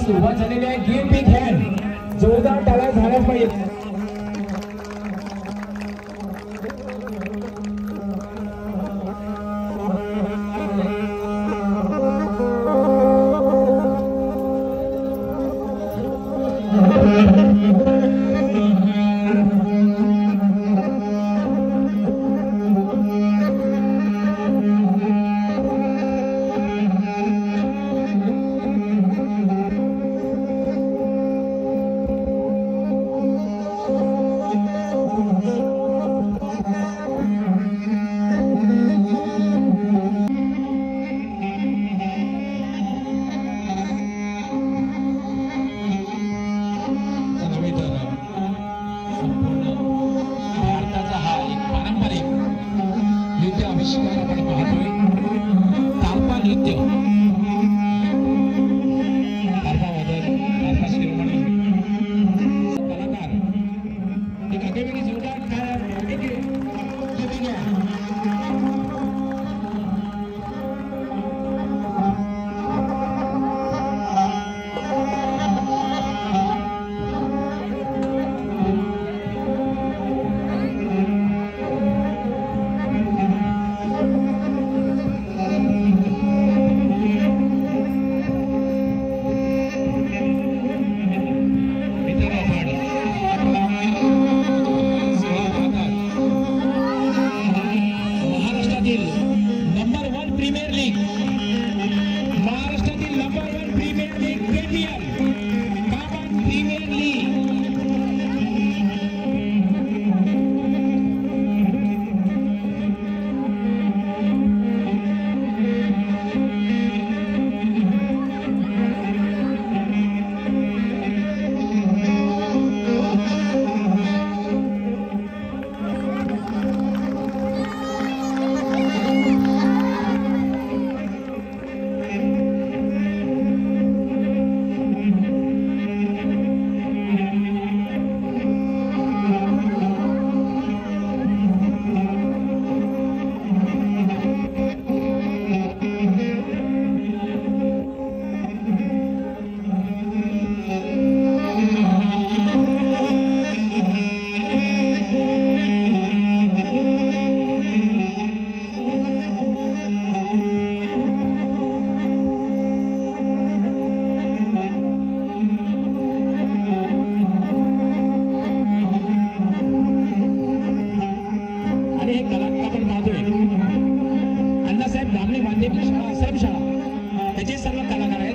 सुरुवात झालेली आहे. गिव बिग हँड जोरदार टाळ्या झाल्याच पाहिजे नृत्य आविष्कार आपण पाहतोय तालपा नृत्य Yeah. आणि हे कलाकार आपण पाहतोय अण्णासाहेब दामले माध्यमिक शाळा आश्रम त्याचे सर्व कलाकार